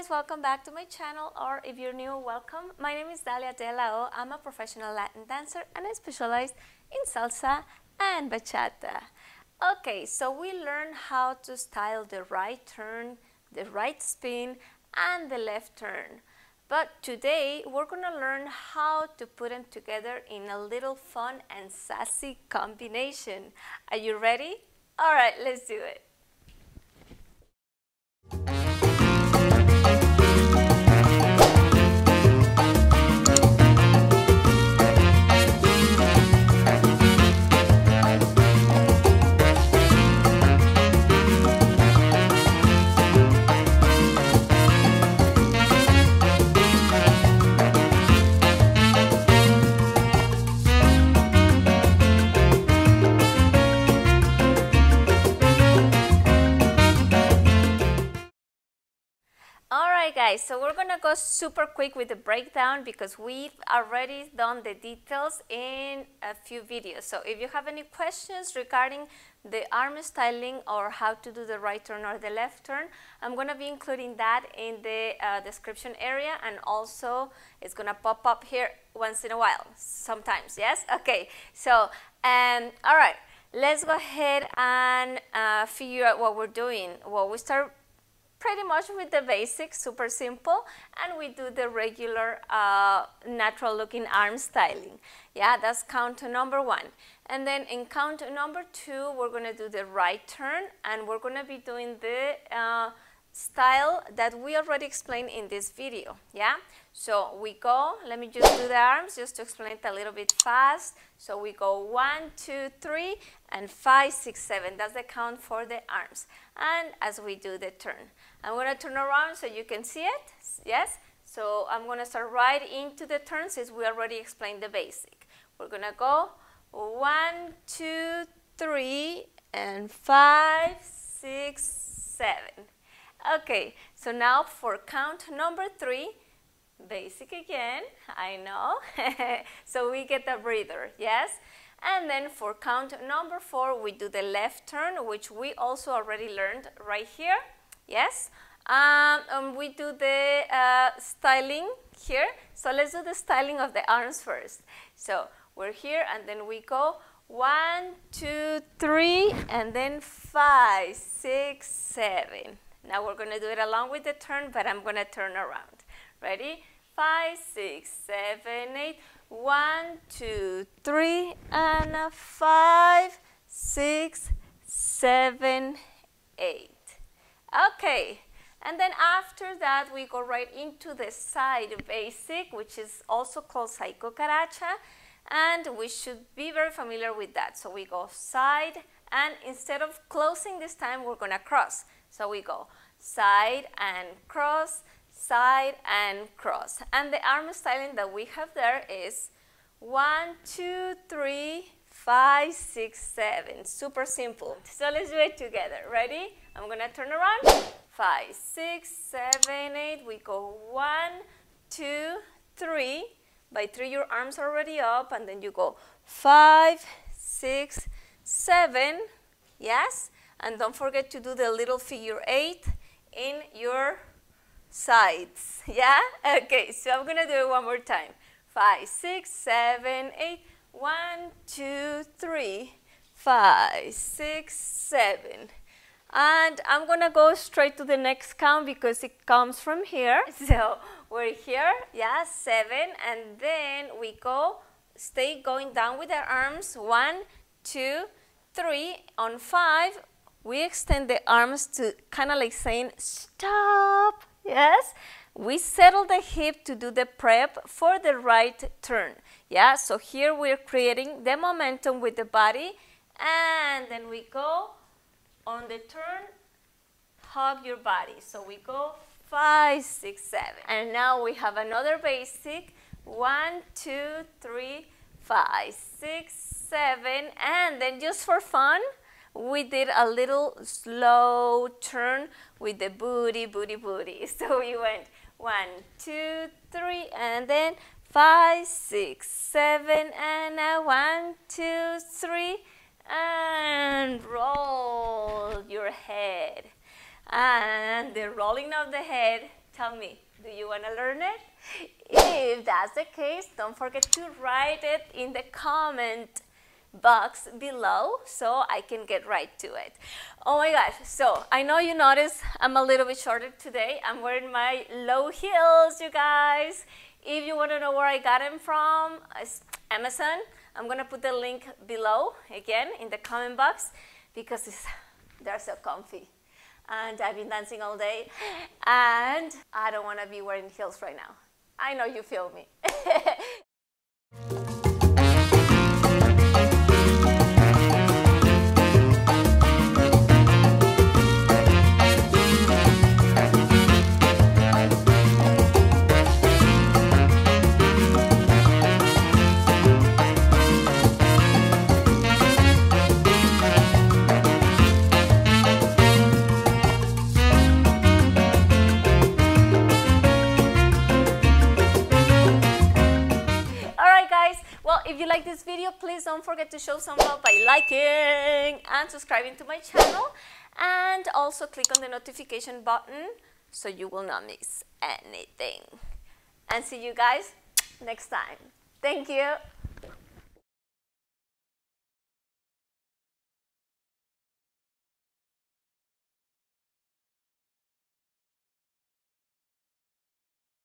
guys, welcome back to my channel or if you're new, welcome. My name is Dalia De La O. I'm a professional Latin dancer and I specialize in salsa and bachata. Okay, so we learned how to style the right turn, the right spin and the left turn. But today we're to learn how to put them together in a little fun and sassy combination. Are you ready? All right, let's do it. Guys, so we're gonna go super quick with the breakdown because we've already done the details in a few videos. So if you have any questions regarding the arm styling or how to do the right turn or the left turn, I'm gonna be including that in the uh, description area and also it's gonna pop up here once in a while, sometimes, yes? Okay, so, um, all right, let's go ahead and uh, figure out what we're doing. Well, we start pretty much with the basics, super simple, and we do the regular uh, natural looking arm styling. Yeah, that's count number one. And then in count number two, we're gonna do the right turn and we're gonna be doing the uh, style that we already explained in this video, yeah? So we go, let me just do the arms just to explain it a little bit fast. So we go one, two, three, and five, six, seven. That's the count for the arms. And as we do the turn. I'm gonna turn around so you can see it, yes? So I'm gonna start right into the turn since we already explained the basic. We're gonna go one, two, three, and five, six, seven. Okay, so now for count number three, basic again, I know. so we get a breather, yes? And then for count number four, we do the left turn, which we also already learned right here, yes? Um, um, we do the uh, styling here. So let's do the styling of the arms first. So we're here and then we go one, two, three, and then five, six, seven. Now we're going to do it along with the turn, but I'm going to turn around. Ready? Five, six, seven, eight. One, two, three, and a five, six, seven, eight. Okay. And then after that, we go right into the side basic, which is also called side cucaracha. And we should be very familiar with that. So we go side, and instead of closing this time, we're going to cross. So we go side and cross, side and cross. And the arm styling that we have there is one, two, three, five, six, seven. Super simple. So let's do it together. Ready? I'm to turn around. Five, six, seven, eight. We go one, two, three. By three, your arms are already up, and then you go five, six, seven. Yes? And don't forget to do the little figure eight in your sides. Yeah? Okay, so I'm gonna do it one more time. Five, six, seven, eight. One, two, three, five, six, seven. And I'm gonna go straight to the next count because it comes from here. So we're here, yeah, seven, and then we go, stay going down with our arms. One, two, three. On five, we extend the arms to kind of like saying stop, yes? We settle the hip to do the prep for the right turn, yeah? So here we're creating the momentum with the body and then we go on the turn, hug your body. So we go five, six, seven. And now we have another basic, one, two, three, five, six, seven, and then just for fun, we did a little slow turn with the booty, booty, booty. So we went one, two, three, and then five, six, seven, and a one, two, three, and roll your head. And the rolling of the head Tell me, do you want to learn it? If that's the case, don't forget to write it in the comment box below so I can get right to it. Oh my gosh, so I know you noticed I'm a little bit shorter today. I'm wearing my low heels, you guys. If you want to know where I got them from, Amazon. I'm going to put the link below again in the comment box because they're so comfy. And I've been dancing all day and I don't want to be wearing heels right now. I know you feel me. video, please don't forget to show some love by liking and subscribing to my channel. And also click on the notification button so you will not miss anything. And see you guys next time. Thank you.